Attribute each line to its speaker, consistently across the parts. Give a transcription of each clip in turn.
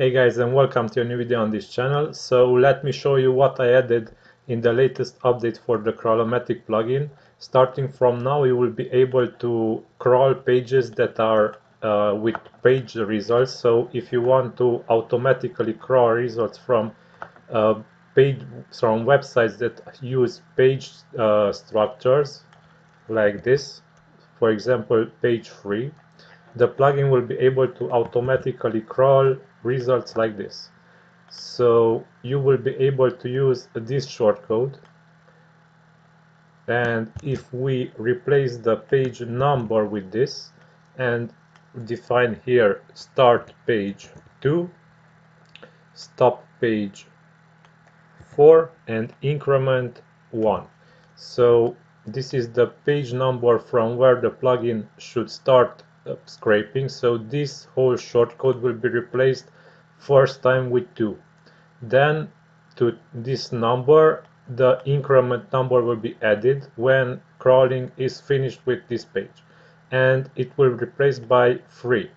Speaker 1: Hey guys and welcome to a new video on this channel. So let me show you what I added in the latest update for the Crawlomatic plugin. Starting from now you will be able to crawl pages that are uh, with page results. So if you want to automatically crawl results from uh, page from websites that use page uh, structures like this, for example page 3, the plugin will be able to automatically crawl results like this. So you will be able to use this shortcode and if we replace the page number with this and define here start page 2 stop page 4 and increment 1 so this is the page number from where the plugin should start scraping so this whole shortcode will be replaced first time with 2 then to this number the increment number will be added when crawling is finished with this page and it will be replaced by 3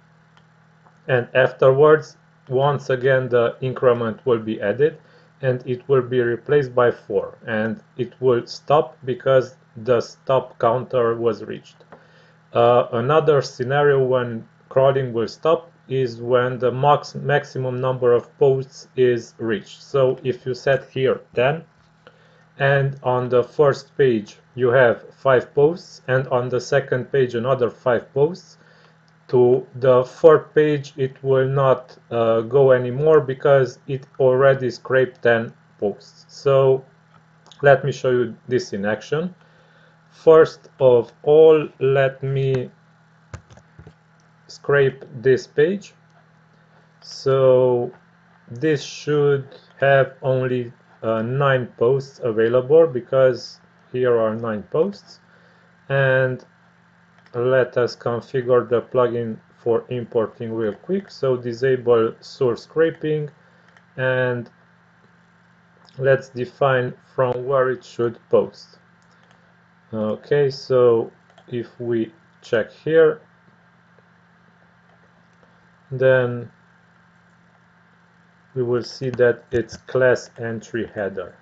Speaker 1: and afterwards once again the increment will be added and it will be replaced by 4 and it will stop because the stop counter was reached uh, another scenario when crawling will stop is when the max maximum number of posts is reached. So if you set here 10 and on the first page you have 5 posts and on the second page another 5 posts, to the fourth page it will not uh, go anymore because it already scraped 10 posts. So let me show you this in action. First of all, let me scrape this page. So this should have only uh, 9 posts available because here are 9 posts. And let us configure the plugin for importing real quick. So disable source scraping and let's define from where it should post okay so if we check here then we will see that it's class entry header.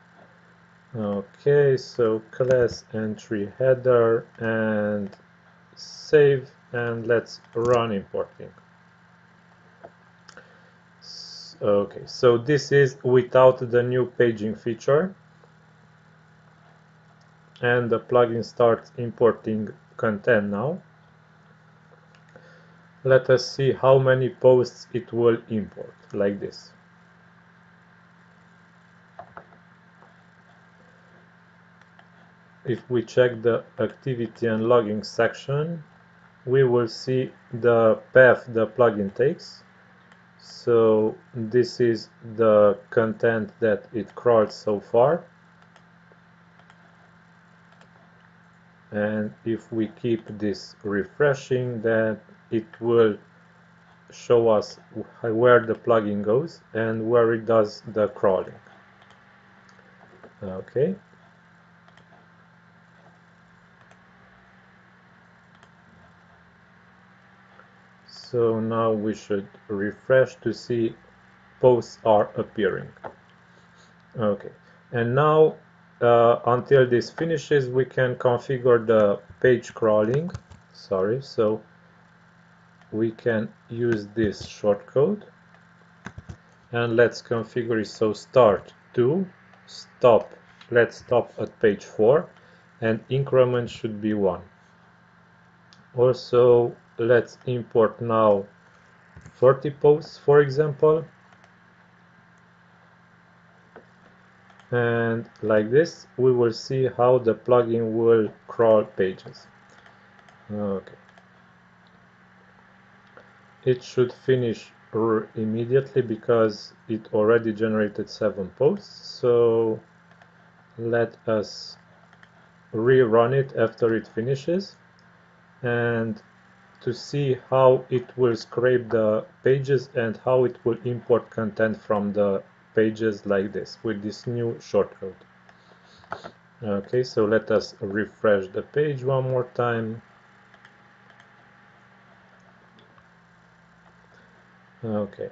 Speaker 1: Okay so class entry header and save and let's run importing. Okay so this is without the new paging feature and the plugin starts importing content now. Let us see how many posts it will import, like this. If we check the activity and logging section, we will see the path the plugin takes. So this is the content that it crawled so far. And if we keep this refreshing then it will show us where the plugin goes and where it does the crawling. Okay. So now we should refresh to see posts are appearing. Okay. And now uh, until this finishes we can configure the page crawling. Sorry so we can use this shortcode. And let's configure it. So start to stop. Let's stop at page 4 and increment should be 1 also let's import now 40 posts for example and like this we will see how the plugin will crawl pages. Okay. It should finish immediately because it already generated seven posts. So let us rerun it after it finishes. And to see how it will scrape the pages and how it will import content from the pages like this with this new shortcode. Okay, so let us refresh the page one more time. Okay.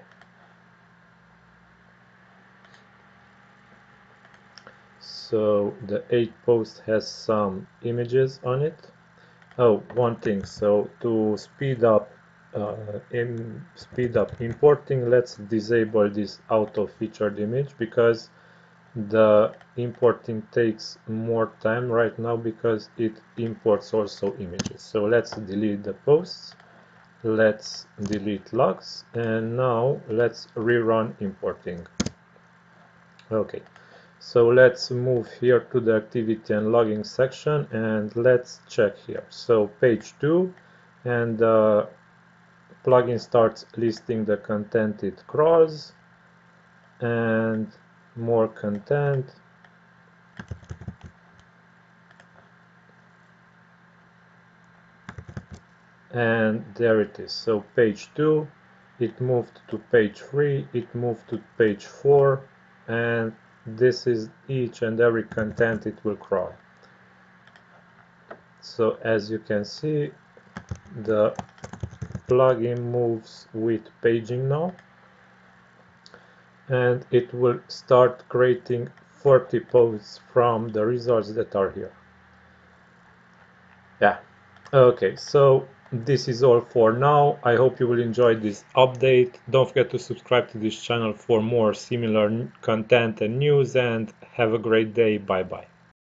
Speaker 1: So the 8 post has some images on it. Oh, one thing, so to speed up uh, in speed up. Importing let's disable this auto featured image because the importing takes more time right now because it imports also images. So let's delete the posts let's delete logs and now let's rerun importing. Okay so let's move here to the activity and logging section and let's check here. So page 2 and the plugin starts listing the content it crawls and more content. And there it is. So page 2 it moved to page 3 it moved to page 4 and this is each and every content it will crawl. So as you can see the plugin moves with paging now. And it will start creating 40 posts from the results that are here. Yeah. Okay so this is all for now. I hope you will enjoy this update. Don't forget to subscribe to this channel for more similar content and news and have a great day. Bye bye